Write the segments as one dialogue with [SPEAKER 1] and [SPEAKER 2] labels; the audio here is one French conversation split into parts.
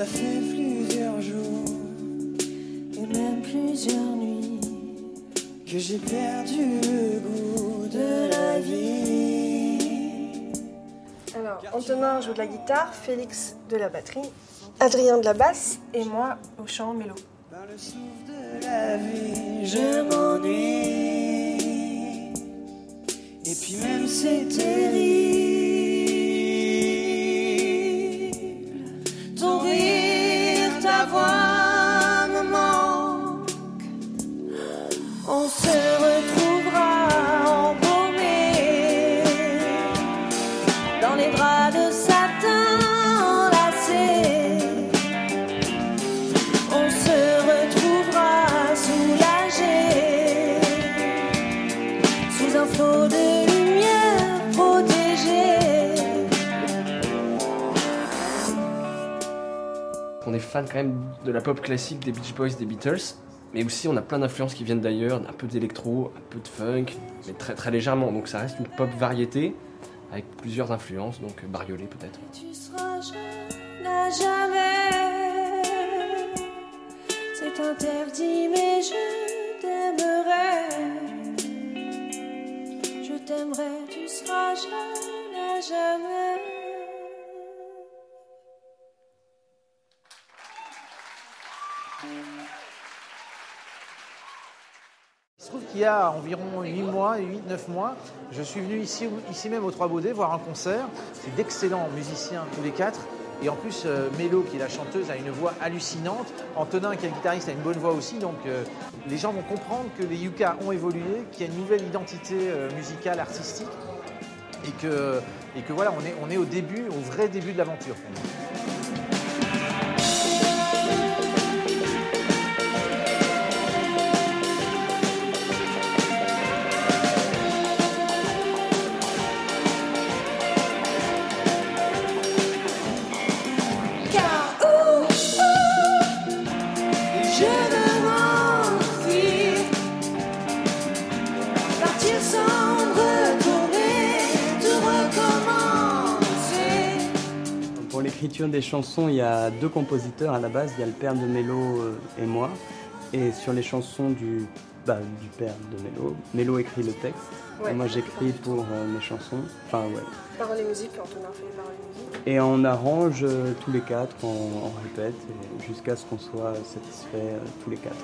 [SPEAKER 1] ça fait plusieurs jours et même plusieurs nuits que j'ai perdu le goût de la vie.
[SPEAKER 2] Alors, Antonin joue de la guitare, Félix de la batterie, Adrien de la basse et moi au chant mélo.
[SPEAKER 1] Par le souffle de la vie, je avoir On
[SPEAKER 3] est fan quand même de la pop classique des Beach Boys, des Beatles, mais aussi on a plein d'influences qui viennent d'ailleurs, un peu d'électro, un peu de funk, mais très très légèrement. Donc ça reste une pop variété avec plusieurs influences, donc bariolée peut-être.
[SPEAKER 1] Tu seras jamais. C'est interdit, mais je t'aimerai. Je t'aimerai, tu seras jamais.
[SPEAKER 4] Trouve qu'il y a environ 8 mois, 8-9 mois, je suis venu ici, même au Trois Baudets voir un concert. C'est d'excellents musiciens tous les quatre. Et en plus, euh, Mélo, qui est la chanteuse, a une voix hallucinante. Antonin, qui est le guitariste, a une bonne voix aussi. Donc euh, les gens vont comprendre que les Yuka ont évolué, qu'il y a une nouvelle identité euh, musicale, artistique. Et que, et que voilà, on est, on est au début, au vrai début de l'aventure.
[SPEAKER 5] Pour l'écriture des chansons, il y a deux compositeurs à la base. Il y a le père de Mélo euh, et moi. Et sur les chansons du, bah, du père de Mélo, Mélo écrit le texte.
[SPEAKER 2] Ouais.
[SPEAKER 5] Moi j'écris pour euh, mes chansons. Enfin ouais.
[SPEAKER 2] Paroles et musique, fait les paroles et musique.
[SPEAKER 5] Et on arrange euh, tous les quatre, on, on répète jusqu'à ce qu'on soit satisfait euh, tous les quatre.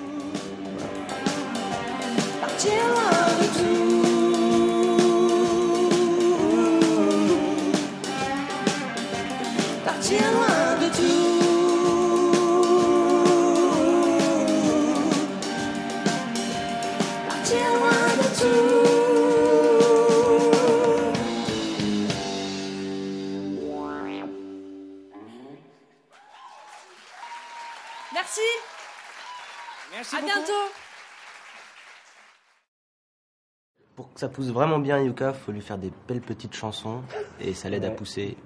[SPEAKER 6] Merci.
[SPEAKER 4] Merci
[SPEAKER 6] À bientôt.
[SPEAKER 7] Pour que ça pousse vraiment bien Yuka, faut lui faire des belles petites chansons et ça l'aide à pousser